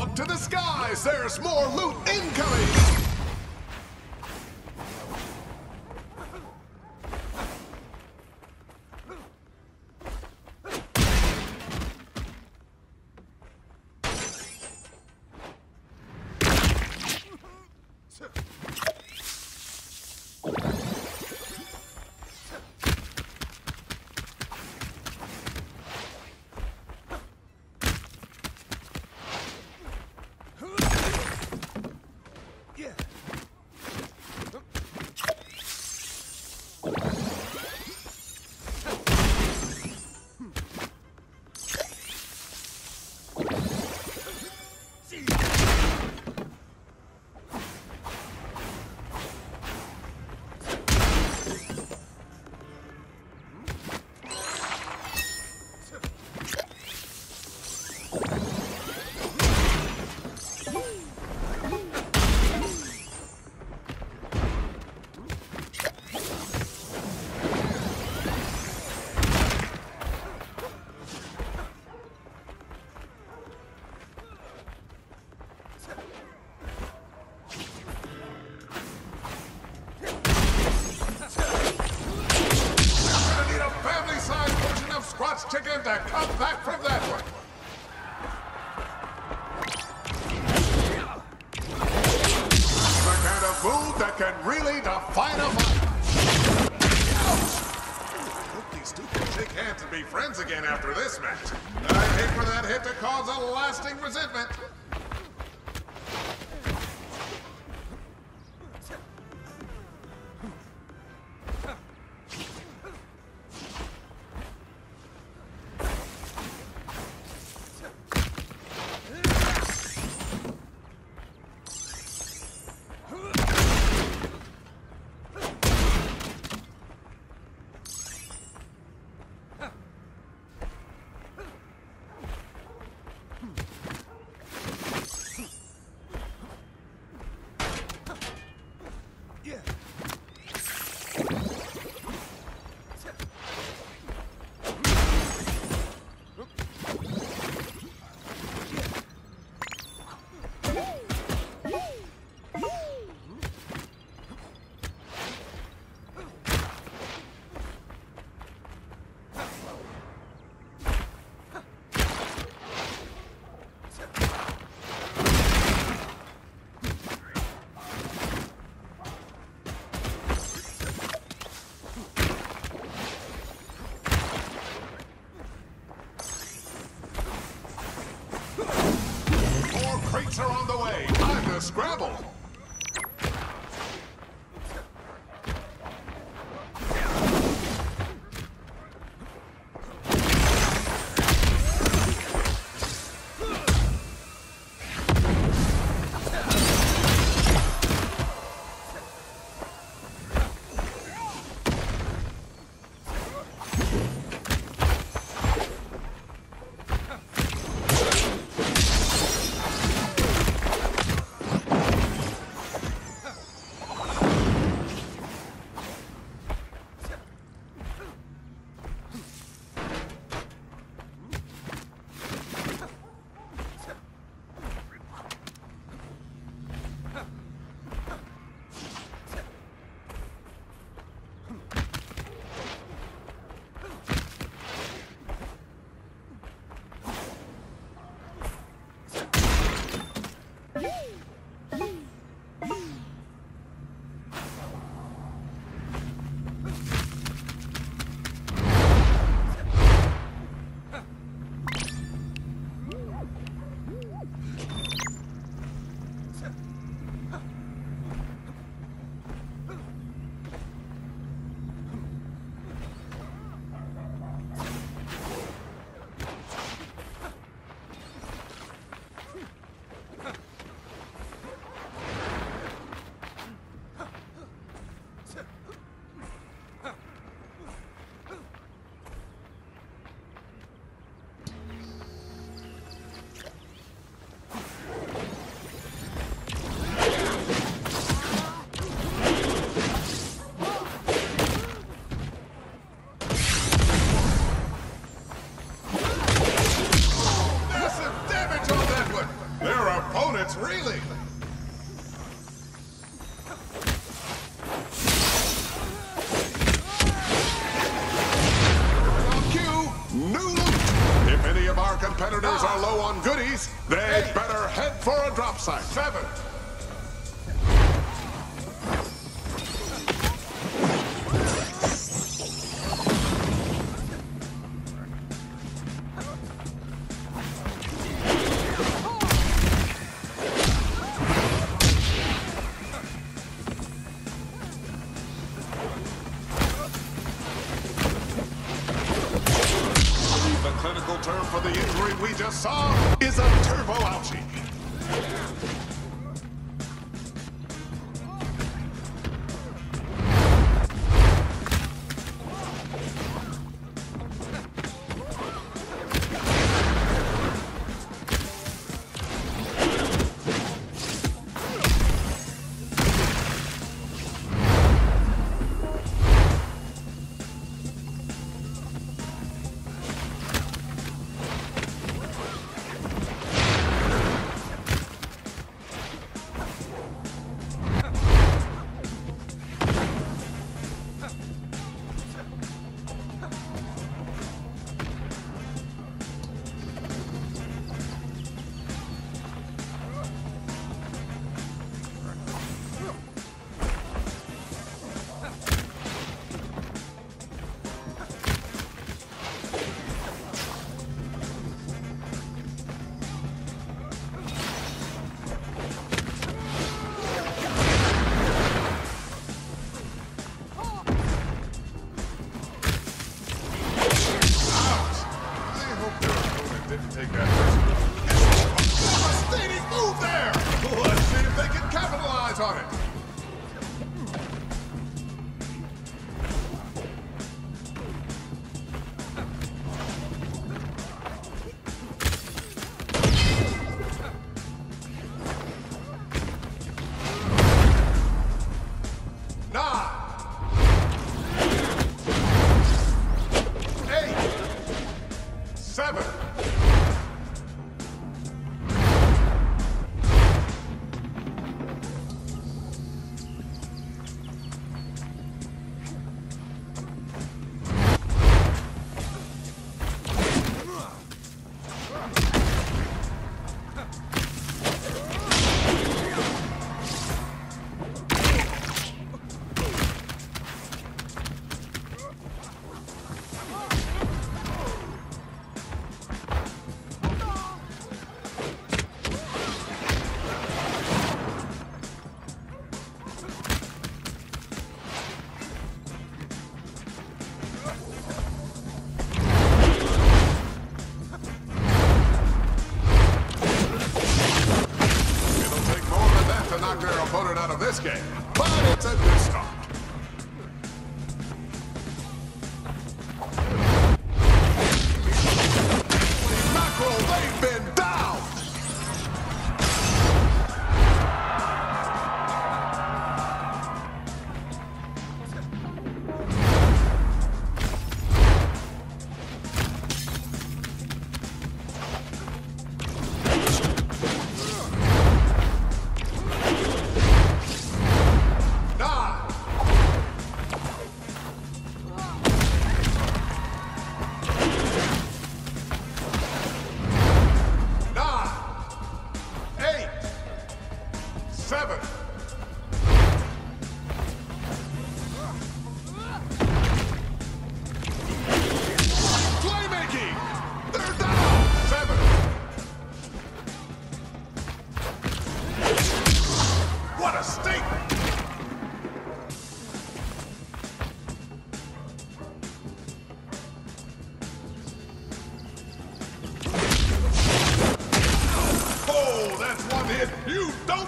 Look to the skies! There's more loot incoming! friends again after this match. I hate for that hit to cause a lasting resentment. Scrabble.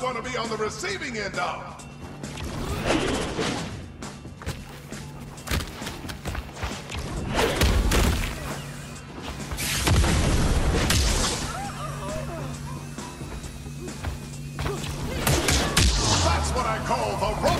going to be on the receiving end of. That's what I call the